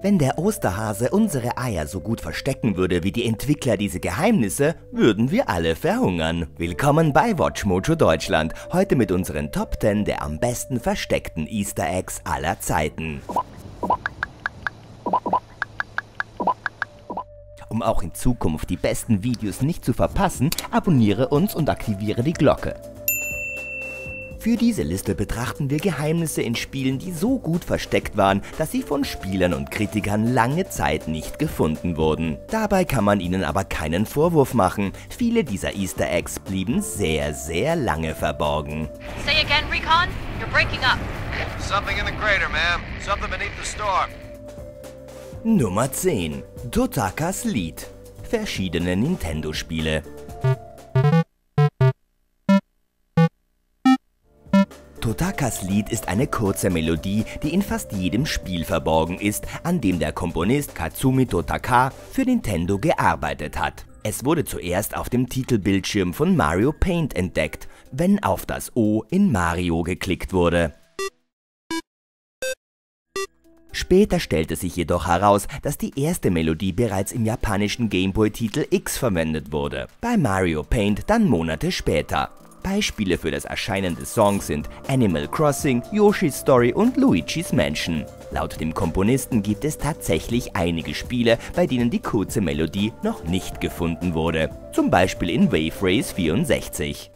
Wenn der Osterhase unsere Eier so gut verstecken würde wie die Entwickler diese Geheimnisse, würden wir alle verhungern. Willkommen bei WatchMojo Deutschland, heute mit unseren Top 10 der am besten versteckten Easter Eggs aller Zeiten. Um auch in Zukunft die besten Videos nicht zu verpassen, abonniere uns und aktiviere die Glocke. Für diese Liste betrachten wir Geheimnisse in Spielen, die so gut versteckt waren, dass sie von Spielern und Kritikern lange Zeit nicht gefunden wurden. Dabei kann man ihnen aber keinen Vorwurf machen. Viele dieser Easter Eggs blieben sehr, sehr lange verborgen. Say again, Recon? You're breaking up. Something in the crater, ma'am. Something beneath the storm. Nummer 10. Totakas Lied. Verschiedene Nintendo-Spiele. Totakas Lied ist eine kurze Melodie, die in fast jedem Spiel verborgen ist, an dem der Komponist Katsumi Totaka für Nintendo gearbeitet hat. Es wurde zuerst auf dem Titelbildschirm von Mario Paint entdeckt, wenn auf das O in Mario geklickt wurde. Später stellte sich jedoch heraus, dass die erste Melodie bereits im japanischen Gameboy-Titel X verwendet wurde, bei Mario Paint dann Monate später. Beispiele für das Erscheinen des Songs sind Animal Crossing, Yoshi's Story und Luigi's Mansion. Laut dem Komponisten gibt es tatsächlich einige Spiele, bei denen die kurze Melodie noch nicht gefunden wurde, zum Beispiel in Wave Race 64.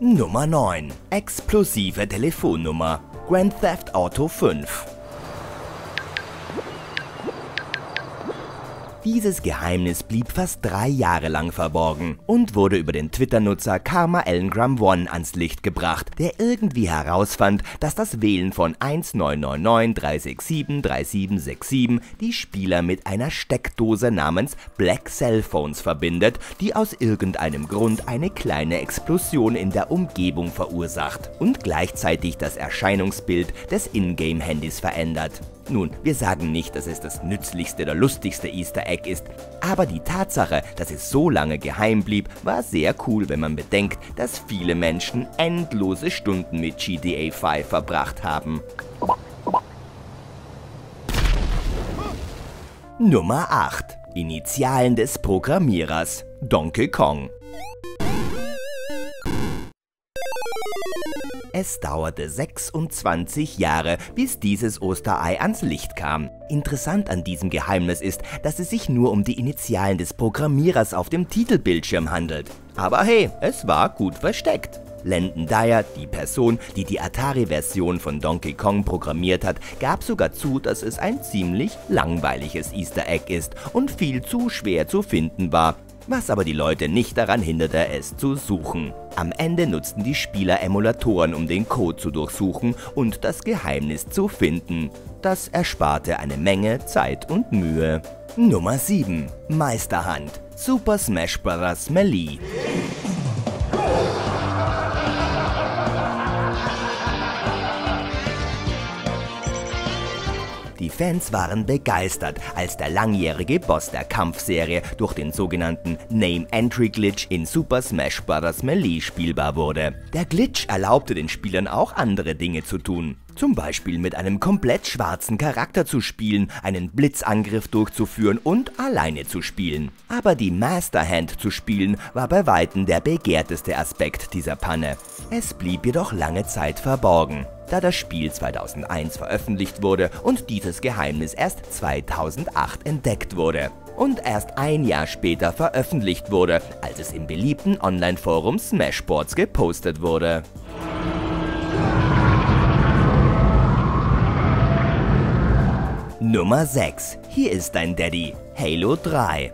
Nummer 9. Explosive Telefonnummer. Grand Theft Auto 5. Dieses Geheimnis blieb fast drei Jahre lang verborgen und wurde über den Twitter-Nutzer Karma Ellengram One ans Licht gebracht, der irgendwie herausfand, dass das Wählen von 19993673767 die Spieler mit einer Steckdose namens Black Cellphones verbindet, die aus irgendeinem Grund eine kleine Explosion in der Umgebung verursacht und gleichzeitig das Erscheinungsbild des Ingame-Handys verändert. Nun, wir sagen nicht, dass es das nützlichste oder lustigste Easter Egg ist, aber die Tatsache, dass es so lange geheim blieb, war sehr cool, wenn man bedenkt, dass viele Menschen endlose Stunden mit GTA 5 verbracht haben. Nummer 8. Initialen des Programmierers Donkey Kong Es dauerte 26 Jahre, bis dieses Osterei ans Licht kam. Interessant an diesem Geheimnis ist, dass es sich nur um die Initialen des Programmierers auf dem Titelbildschirm handelt. Aber hey, es war gut versteckt. Landon Dyer, die Person, die die Atari-Version von Donkey Kong programmiert hat, gab sogar zu, dass es ein ziemlich langweiliges Easter Egg ist und viel zu schwer zu finden war was aber die Leute nicht daran hinderte, es zu suchen. Am Ende nutzten die Spieler Emulatoren, um den Code zu durchsuchen und das Geheimnis zu finden. Das ersparte eine Menge Zeit und Mühe. Nummer 7. Meisterhand Super Smash Bros. Melee Fans waren begeistert, als der langjährige Boss der Kampfserie durch den sogenannten Name-Entry-Glitch in Super Smash Bros. Melee spielbar wurde. Der Glitch erlaubte den Spielern auch andere Dinge zu tun. Zum Beispiel mit einem komplett schwarzen Charakter zu spielen, einen Blitzangriff durchzuführen und alleine zu spielen. Aber die Master Hand zu spielen war bei Weitem der begehrteste Aspekt dieser Panne. Es blieb jedoch lange Zeit verborgen da das Spiel 2001 veröffentlicht wurde und dieses Geheimnis erst 2008 entdeckt wurde und erst ein Jahr später veröffentlicht wurde, als es im beliebten Online-Forum Smashboards gepostet wurde. Nummer 6. Hier ist dein Daddy. Halo 3.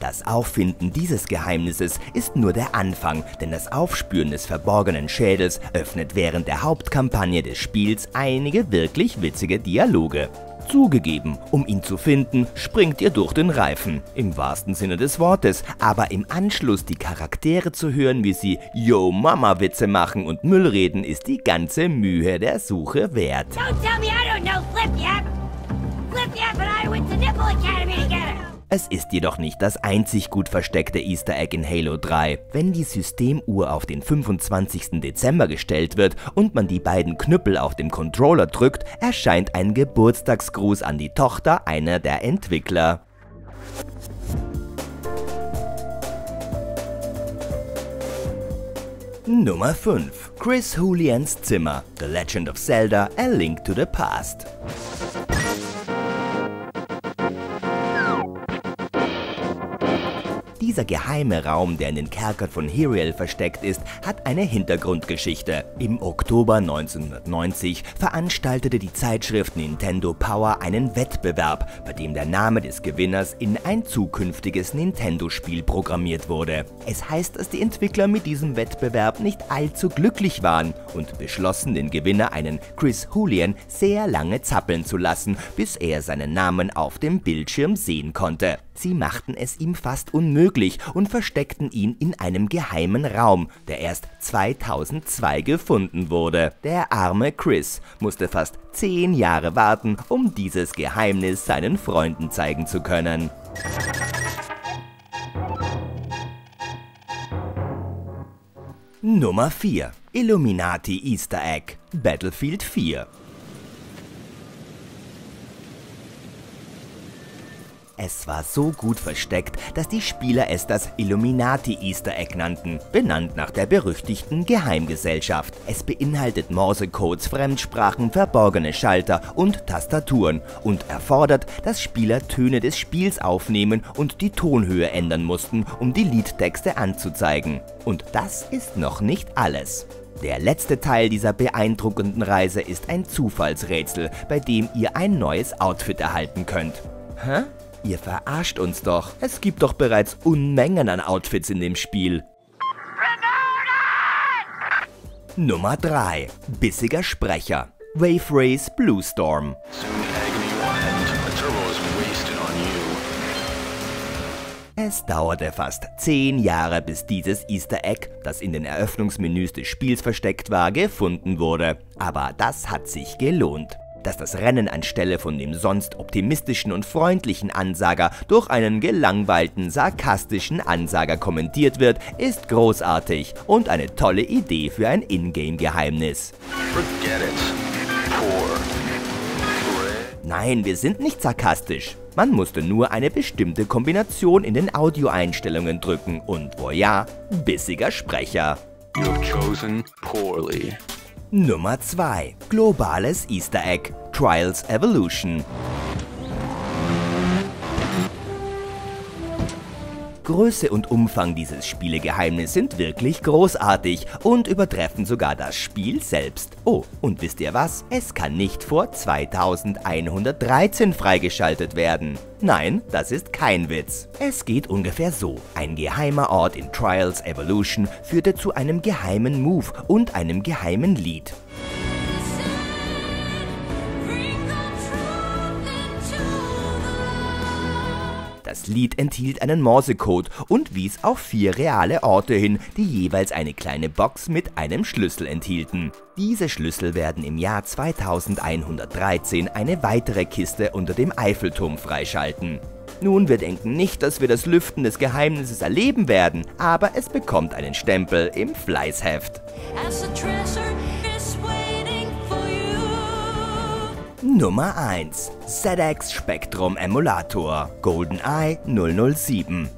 Das Auffinden dieses Geheimnisses ist nur der Anfang, denn das Aufspüren des verborgenen Schädels öffnet während der Hauptkampagne des Spiels einige wirklich witzige Dialoge. Zugegeben, um ihn zu finden, springt ihr durch den Reifen, im wahrsten Sinne des Wortes, aber im Anschluss die Charaktere zu hören, wie sie Yo Mama Witze machen und Müll reden, ist die ganze Mühe der Suche wert. Don't tell me I don't know Flip Yap! Flip Yap and I went to Nipple Academy together! Es ist jedoch nicht das einzig gut versteckte Easter Egg in Halo 3. Wenn die Systemuhr auf den 25. Dezember gestellt wird und man die beiden Knüppel auf dem Controller drückt, erscheint ein Geburtstagsgruß an die Tochter einer der Entwickler. Nummer 5. Chris Julians Zimmer. The Legend of Zelda, A Link to the Past. Dieser geheime Raum, der in den Kerkern von Heriel versteckt ist, hat eine Hintergrundgeschichte. Im Oktober 1990 veranstaltete die Zeitschrift Nintendo Power einen Wettbewerb, bei dem der Name des Gewinners in ein zukünftiges Nintendo-Spiel programmiert wurde. Es heißt, dass die Entwickler mit diesem Wettbewerb nicht allzu glücklich waren und beschlossen, den Gewinner, einen Chris Julian, sehr lange zappeln zu lassen, bis er seinen Namen auf dem Bildschirm sehen konnte. Sie machten es ihm fast unmöglich und versteckten ihn in einem geheimen Raum, der erst 2002 gefunden wurde. Der arme Chris musste fast 10 Jahre warten, um dieses Geheimnis seinen Freunden zeigen zu können. Nummer 4 Illuminati Easter Egg Battlefield 4 Es war so gut versteckt, dass die Spieler es das Illuminati Easter Egg nannten, benannt nach der berüchtigten Geheimgesellschaft. Es beinhaltet Morsecodes, Fremdsprachen, verborgene Schalter und Tastaturen und erfordert, dass Spieler Töne des Spiels aufnehmen und die Tonhöhe ändern mussten, um die Liedtexte anzuzeigen. Und das ist noch nicht alles. Der letzte Teil dieser beeindruckenden Reise ist ein Zufallsrätsel, bei dem ihr ein neues Outfit erhalten könnt. Hä? Ihr verarscht uns doch. Es gibt doch bereits Unmengen an Outfits in dem Spiel. Nummer 3. Bissiger Sprecher. Wave Race Blue Storm. Es dauerte fast 10 Jahre, bis dieses Easter Egg, das in den Eröffnungsmenüs des Spiels versteckt war, gefunden wurde. Aber das hat sich gelohnt dass das Rennen anstelle von dem sonst optimistischen und freundlichen Ansager durch einen gelangweilten, sarkastischen Ansager kommentiert wird, ist großartig und eine tolle Idee für ein Ingame-Geheimnis. Nein, wir sind nicht sarkastisch. Man musste nur eine bestimmte Kombination in den Audioeinstellungen drücken und voila, bissiger Sprecher. You've chosen poorly. Nummer 2. Globales Easter Egg Trials Evolution Größe und Umfang dieses Spielegeheimnisses sind wirklich großartig und übertreffen sogar das Spiel selbst. Oh, und wisst ihr was? Es kann nicht vor 2113 freigeschaltet werden. Nein, das ist kein Witz. Es geht ungefähr so. Ein geheimer Ort in Trials Evolution führte zu einem geheimen Move und einem geheimen Lied. Das Lied enthielt einen Morsecode und wies auf vier reale Orte hin, die jeweils eine kleine Box mit einem Schlüssel enthielten. Diese Schlüssel werden im Jahr 2113 eine weitere Kiste unter dem Eiffelturm freischalten. Nun, wir denken nicht, dass wir das Lüften des Geheimnisses erleben werden, aber es bekommt einen Stempel im Fleißheft. Nummer 1 ZX Spectrum Emulator. GoldenEye 007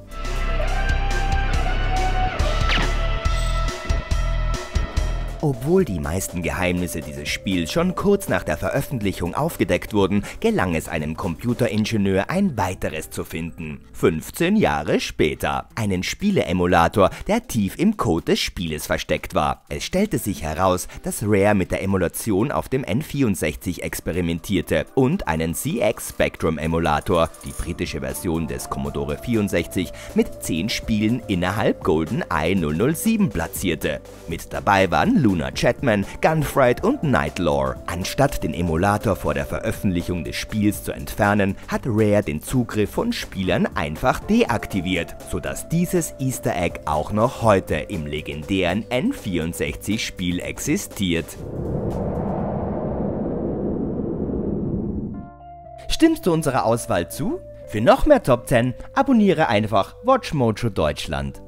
Obwohl die meisten Geheimnisse dieses Spiels schon kurz nach der Veröffentlichung aufgedeckt wurden, gelang es einem Computeringenieur ein weiteres zu finden. 15 Jahre später. Einen Spieleemulator, der tief im Code des Spieles versteckt war. Es stellte sich heraus, dass Rare mit der Emulation auf dem N64 experimentierte und einen CX Spectrum Emulator, die britische Version des Commodore 64, mit 10 Spielen innerhalb GoldenEye 007 platzierte. Mit dabei waren Luna Chatman, Gunfright und Nightlore. Anstatt den Emulator vor der Veröffentlichung des Spiels zu entfernen, hat Rare den Zugriff von Spielern einfach deaktiviert, sodass dieses Easter Egg auch noch heute im legendären N64-Spiel existiert. Stimmst du unserer Auswahl zu? Für noch mehr Top 10 abonniere einfach WatchMojo Deutschland.